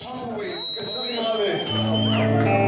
Tumbleweeds, get something out of this.